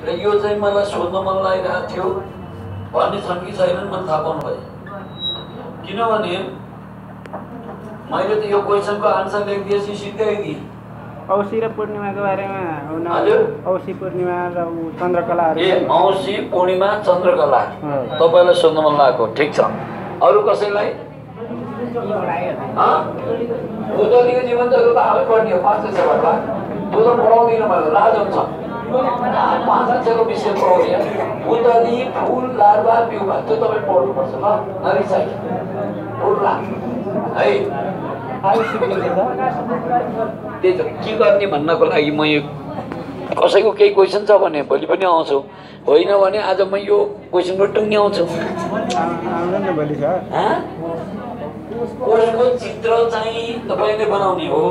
र यो चाहिँ मलाई सोध्न मन लागिरहेको थियो भन्ने छन् कि छैनन् मैले थाहा पाउनु भयो किनभने मैले त यो क्वेसनको आन्सर लेखिदिएपछि सिधै दिएँ औसी र पूर्णिमाको बारेमा? औसी पूर्णिमा र ऊ चन्द्रकलाहरू ए औँसी पूर्णिमा चन्द्रकला। तपाईँलाई सोध्न मन लागेको ठिक छ अरू कसैलाई बुद्धदेखि जीवन त आफै पढ्ने हो पाँच बा त्यो त पढाउँदिनँ मैले. लाजम छ पाँच कक्षाको विषय पढाउँदिनँ बुद्धदेखि फुल लार्वा बिउमा त्यो तपाईँ पढ्नुपर्छ ल नरिसाइ फुल ला है त्यही त के गर्ने भन्नको लागि म यो कसैको केही क्वेसन छ भने भोलि पनि आउँछु होइन भने आज म यो क्वेसनको टुङ्गी आउँछु आउनु नि भोलि छ हाँ? कोषको चित्र चाहिँ तपाईँले बनाउने हो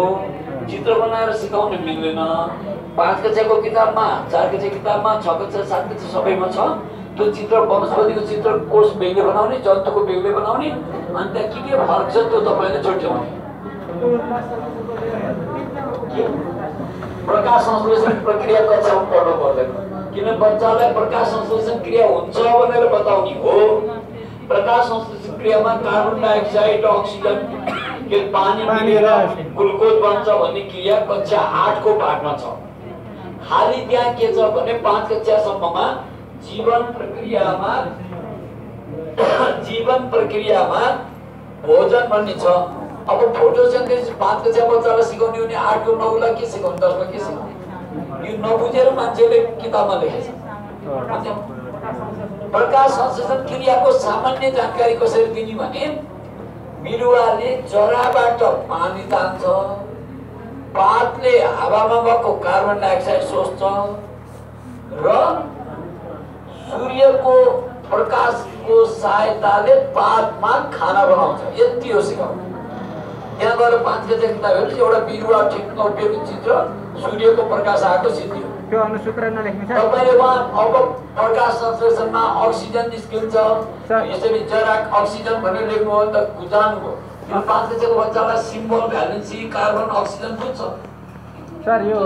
चित्र बनाएर सिकाउनु मिल्दैन पाँच कक्षाको किताबमा चार कक्षा किताबमा छ कक्षा सात कक्षा सबैमा छ। त्यो चित्र वनस्पतिको चित्र कोष बेग्लै बनाउने जन्तुको बेग्लै बनाउने अनि त्यहाँ के के फरक छ त्यो तपाईँले छुट्याउने प्रकाश संश्लेषण प्रक्रिया कक्षामा पढ्नु पर्दैन। किन बच्चालाई प्रकाश संश्लेषण क्रिया हुन्छ भनेर बताउने हो? प्रकाश संश्लेषण क्रियामा कार्बन डाइअक्साइड अक्सिजन के पानी मिलेर ग्लुकोज बन्छ भन्ने क्रिया कक्षा आठको पाठमा छ। खालि त्यहाँ के छ भने पाँच कक्षासम्ममा जीवन प्रक्रियामा जीवन प्रक्रियामा भोजन भन्ने छ अब फोटोसिन्थेसिस पाँच कक्षा बच्चालाई सिकाउने भने आठको नौलाई के सिकाउने दसमा के सिकाउने? यो नबुझेर मान्छेले किताबमा लेखेछ। प्रकाश संश्लेषण क्रियाको सामान्य जानकारी कसरी दिने भने बिरुवाले जराबाट पानी तान्छ। पातले हावामा भएको कार्बन डाइअक्साइड सोच्छ र सूर्यको प्रकाशको सहायताले पातमा खाना बनाउँछ। यति हो सिकाउनु त्यहाँ गएर पाँच गजा किताब हेर्नु एउटा बिरुवा ठिक्क उभिएको चित्र सूर्यको प्रकाश आएको सिद्धि हो। तपाईँले उहाँ अब प्रकाश संश्लेषणमा अक्सिजन निस्किन्छ। सर। यसरी जराक अक्सिजन भनेर लेख्नु हो त जानुभयो यो पाँच कक्षाको बच्चालाई सिम्बल भ्यालेन्सी कार्बन अक्सिजन बुझ्छ सर यो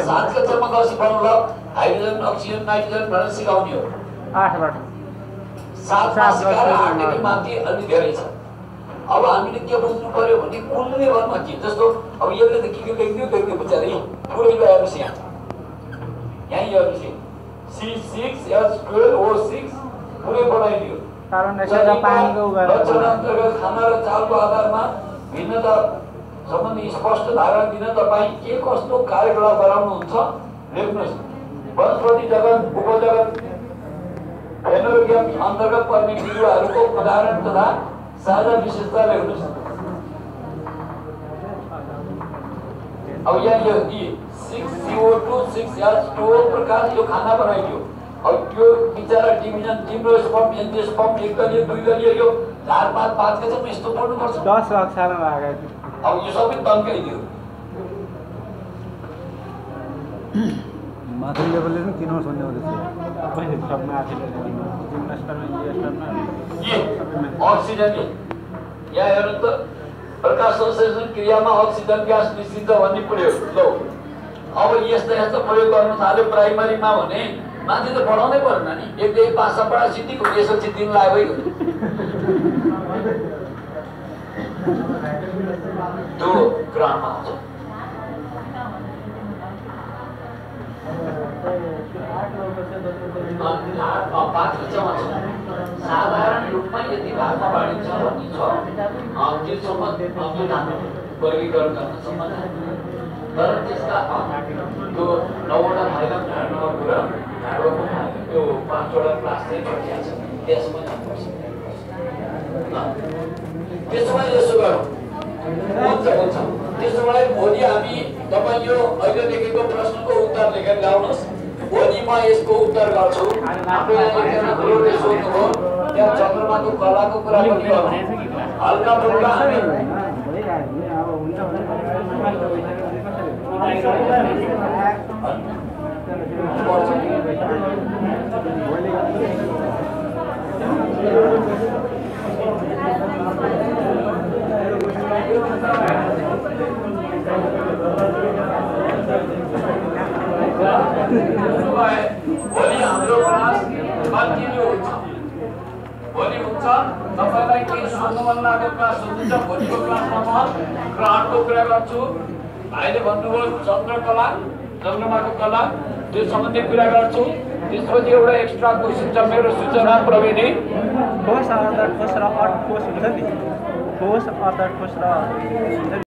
सात कक्षामा गएपछि हाइड्रोजन अक्सिजन नाइट्रोजन भनेर सिकाउने हो। आठबाट। सातमा सात सिकाएर वर्ष आठदेखि माथि अलि धेरै छ। अब हामीले के बुझ्नु पर्यो भने घरमा के? जस्तो अब यसले त के के लेखिदियो लेख्ने बिचारी पुरै ल्याएपछि यहाँ। यहीँ हेर्नुहोस् C six H twelve O six पुरै बनाइदियो। र पानीको खाना र चालको आधारमा भिन्नता सम्बन्धी स्पष्ट धारणा दिन तपाईँ के कस्तो कार्यकलाप गराउनुहुन्छ लेख्नुहोस्। वनस्पति जगत उपजगत फेनोलोगियम अन्तर्गत पर्ने बिरुवाहरूको उदाहरण तथा साझा विशेषता लेख्नुहोस्। अब यहाँ यो six C O two six H two प्रकार यो खाना बनाइदियो अब त्यो बिचरा डिभिजन तिम्रो स्पम एनजिओ स्पम एक दलीय दुई दलीय यो झारपात पातका चाहिँ यस्तो पढ्नुपर्छ दस कक्षामा भएको अब यो सबै तन्काइदियो माथि लेभलले पनि किन सोध्ने हुँदैछ। अक्सिजन यहाँ हेर्नु त प्रकाश संश्लेषण क्रियामा अक्सिजन ग्यास निस्किन्छ भन्ने प्रयोग। ल। अब यस्ता यस्ता प्रयोग गर्न थाल्यो प्राइमरीमा भने मान्छे त पढाउनै परेन नि एकदेखि पाँचसम्म पढा सिद्धिको एसएलसी दिन लाग्यो त्यो ग्राममा आउँछ। पाँच साधारण रूपमा यति भागमा बाँडिन्छ भन्ने छ वर्गीकरण गर्न तर त्यसका त्यो नौवटा त्यसो भए यसो गरौँ हुन्छ हुन्छ त्यसो भए भोलि हामी तपाईँ यो अहिले लेखेको प्रश्नको उत्तर लेखेर ल्याउनुहोस् भोलि म यसको उत्तर गर्छु गुरुले सोध्नुभयो त्यहाँ चन्द्रमाको कलाको कुरा पनि गर्नु हल्का फुल्का हामी अब हुन्छ Thank उसो भए भोलि हाम्रो क्लास कन्टिन्यू हुन्छ हुन्छ तपाईँलाई केही सोध्नु मन लागेको क्लास सोध्नुहुन्छ भोलिको क्लासमा म ग्रहणको कुरा गर्छु भाइले भन्नुभयो चन्द्रकला चन्द्रमाको कला त्यो सम्बन्धी कुरा गर्छु त्यसपछि एउटा एक्स्ट्रा क्वेसन छ मेरो सूचना प्रविधि ठोस अदर ठोस र अट ठोस हुन्छ नि ठोस अदर ठोस र